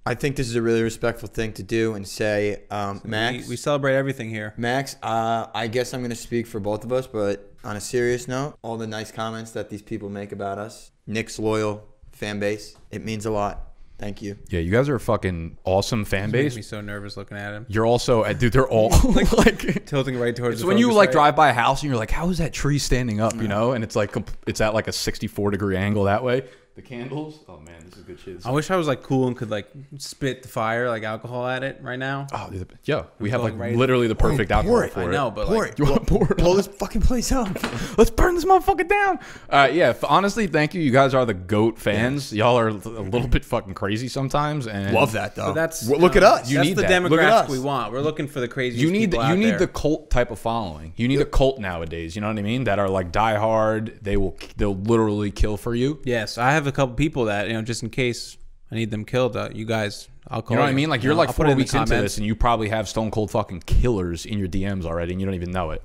I think this is a really respectful thing to do and say, um, Max. We, we celebrate everything here. Max, uh, I guess I'm going to speak for both of us, but on a serious note, all the nice comments that these people make about us, Nick's loyal fan base, it means a lot. Thank you. Yeah, you guys are a fucking awesome fan base. Makes me base. so nervous looking at him. You're also, uh, dude. They're all like. Tilting right towards. It's the when you like light. drive by a house and you're like, how is that tree standing up? You know, and it's like it's at like a 64 degree angle that way. The candles. Oh man, this is good shit. This I wish I was like cool and could like spit the fire like alcohol at it right now. Oh, yeah, we have like right- literally the perfect pour alcohol it. for I it. know, but Pour like it. You want to pour it? Blow this fucking place up. Let's burn this motherfucker down. Uh, yeah, f- honestly, thank you. You guys are the goat fans. Y'all are a little bit fucking crazy sometimes, and Love that, though. But that's Well, look you at us. You that's need the that. Demographic we want. We're looking for the crazy. You need people you need there. the cult type of following. You need a cult nowadays. You know what I mean? That are like diehard. They will they'll literally kill for you. Yes, I have a couple people that you know, just in case I need them killed. Uh, you guys, I'll call. You know what I mean? Like you're like I'll four it in weeks into this, and you probably have stone cold fucking killers in your DMs already, and you don't even know it.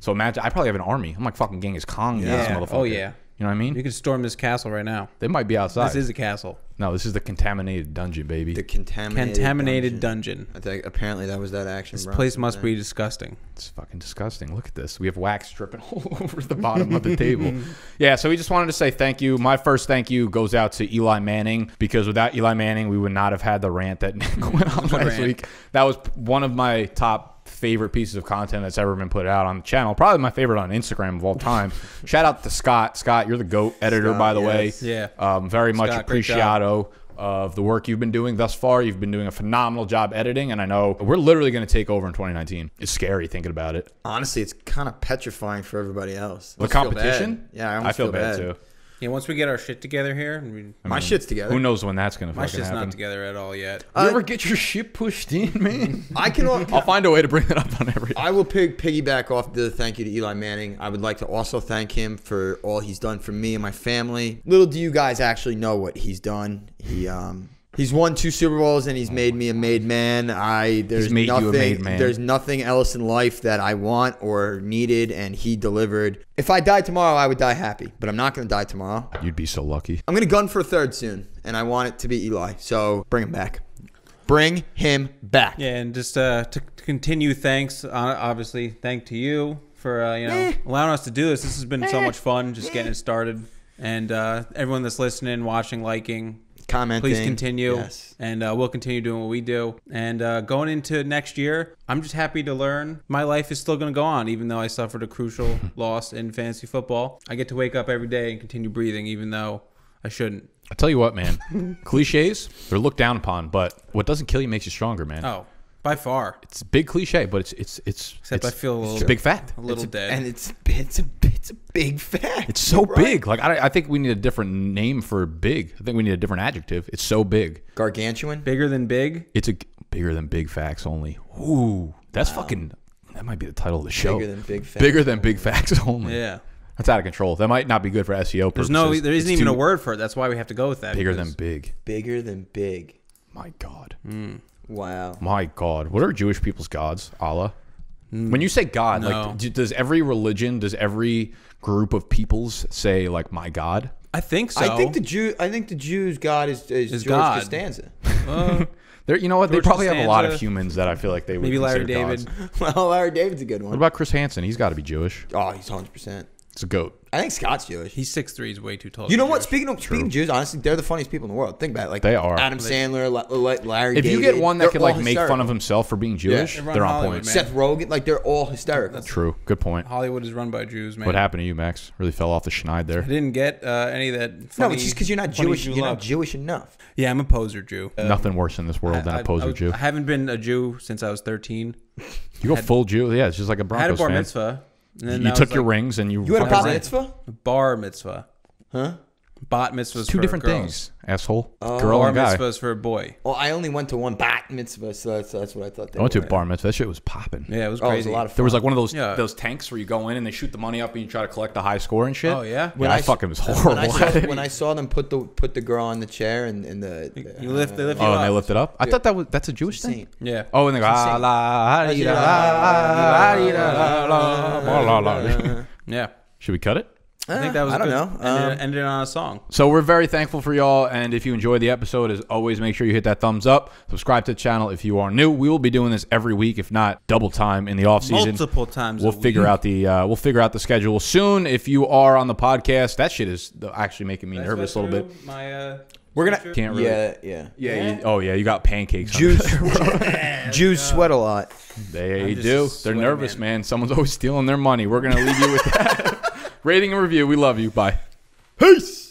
So imagine I probably have an army. I'm like fucking Genghis Kong. in this motherfucker. Oh, yeah. You know what I mean? You can storm this castle right now. They might be outside. This is a castle. no, this is the contaminated dungeon, baby. The contaminated, Contaminated dungeon. dungeon. I think apparently that was that action. This place must thing. be disgusting. It's fucking disgusting. Look at this. We have wax dripping all over the bottom of the table. Yeah, so we just wanted to say thank you. My first thank you goes out to Eli Manning because without Eli Manning, we would not have had the rant that Nick went on last rant. week. That was one of my top favorite pieces of content that's ever been put out on the channel. Probably my favorite on Instagram of all time. Shout out to Scott. Scott, you're the GOAT editor, Scott, by the yes. way. Yeah. Um, very much Scott, great job. appreciato of the work you've been doing thus far. You've been doing a phenomenal job editing, and I know we're literally going to take over in 2019. It's scary thinking about it. Honestly, it's kind of petrifying for everybody else. The I feel competition? Yeah, I, almost feel, bad, too. Yeah, once we get our shit together here, and we, My shit's together. Who knows when that's gonna my fucking shit's happen? not together at all yet. You ever get your shit pushed in, man? I can. I'll find a way to bring it up on every. I will pig, piggyback off the thank you to Eli Manning. I would like to also thank him for all he's done for me and my family. Little do you guys actually know what he's done. He um he's won two Super Bowls and he's made me a made man. I there's made you a nothing made man. there's nothing else in life that I want or needed and he delivered. If I died tomorrow, I would die happy, but I'm not going to die tomorrow. You'd be so lucky. I'm going to gun for a third soon and I want it to be Eli. So bring him back. Bring him back. Yeah, and just uh, to to continue, thanks. Uh, obviously, thank to you for uh, you know Eh. allowing us to do this. This has been so much fun, just getting it started. And uh, everyone that's listening, watching, liking, Commenting. please continue. Yes. And uh, we'll continue doing what we do. And uh, going into next year, I'm just happy to learn my life is still going to go on, even though I suffered a crucial loss in fantasy football. I get to wake up every day and continue breathing, even though I shouldn't. I tell you what, man. cliches they're looked down upon, but what doesn't kill you makes you stronger, man. Oh, by far. It's a big cliche, but it's it's it's Except it's, I feel a it's little- a big fat, A little It's a- dead. And it's it's a it's a big fact. It's so right. big. Like I, I think we need a different name for big. I think we need a different adjective. It's so big. Gargantuan. Bigger than big. It's a bigger than big facts only. Ooh, that's fucking. That might be the title of the show. Bigger than big facts Bigger than big facts only. Yeah. That's out of control. That might not be good for SEO purposes. There's no, there isn't It's even too a word for it. That's why we have to go with that. Bigger than big. Bigger than big. My God. Hmm. Wow. My God. What are Jewish people's gods? Allah. When you say God, No. like, does every religion, does every group of peoples say like my God? I think so. I think the Jew. I think the Jews' God is, is, Is George God. Costanza. Uh, There, you know what? George they probably have a lot of humans that I feel like they would maybe Larry David. gods. well, Larry David's a good one. What about Chris Hansen? He's got to be Jewish. Oh, he's hundred percent. It's a goat. I think Scott's Jewish. He's six three. He's way too tall. You know what? Jewish. Speaking of speaking of Jews, honestly, they're the funniest people in the world. Think about it. Like They are. Adam Sandler, La- La- Larry. If you get one that they're could like all make fun of himself for being Jewish, They run they're on Hollywood, point. man. Seth Rogen, like they're all hysterical. True. Good point. Hollywood is run by Jews, man. What happened to you, Max? Really fell off the schneid there. I didn't get uh, any of that. no, it's just because you're not Jewish. Jew You're love. not Jewish enough. Yeah, I'm a poser Jew. Uh, Nothing worse in this world than I- a poser I, Jew. I haven't been a Jew since I was 13. You go full Jew. Yeah, it's just like a I had a Broncos bar fan. mitzvah. And then You that took was your like rings and you. You had a fucking bat ran. mitzvah, bar mitzvah. huh? Bat mitzvahs Two for different girls. things, asshole. Oh. Girl Bar and guy. mitzvahs for a boy. Well, I only went to one bat mitzvah, so that's, that's what I thought. They I went to a bar mitzvah. That shit was popping. Yeah, it was Oh, it crazy. was a lot of fun. There was like one of those Yeah. those tanks where you go in and they shoot the money up and you try to collect the high score and shit. Oh, yeah? When I, s- fucking was when horrible I, saw, at it. when I saw them put the put the girl on the chair and, and the, You lift, they lift you oh, up. and they lift it up. I thought that was that's a Jewish thing. insane. Yeah. Oh, and they go ah, insane. la, ah, dee, da, la, ah, dee, da, la, la, la, la, la. Yeah. Should we cut it? I think that was I don't good. know. Ended, Um, ended on a song. So we're very thankful for y'all, and if you enjoyed the episode, as always, make sure you hit that thumbs up. Subscribe to the channel if you are new. We will be doing this every week, if not double time in the off season. Multiple times. We'll a figure week. out the uh, we'll figure out the schedule soon. If you are on the podcast, that shit is actually making me nervous a little bit. My, uh, We're gonna sweatshirt. Can't really. Yeah, yeah. Yeah. You, oh yeah, you got pancakes. Jews, under Jews sweat a lot. They do. They're sweaty nervous, man. man. Someone's always stealing their money. We're gonna leave you with that. Rating and review. We love you. Bye. Peace.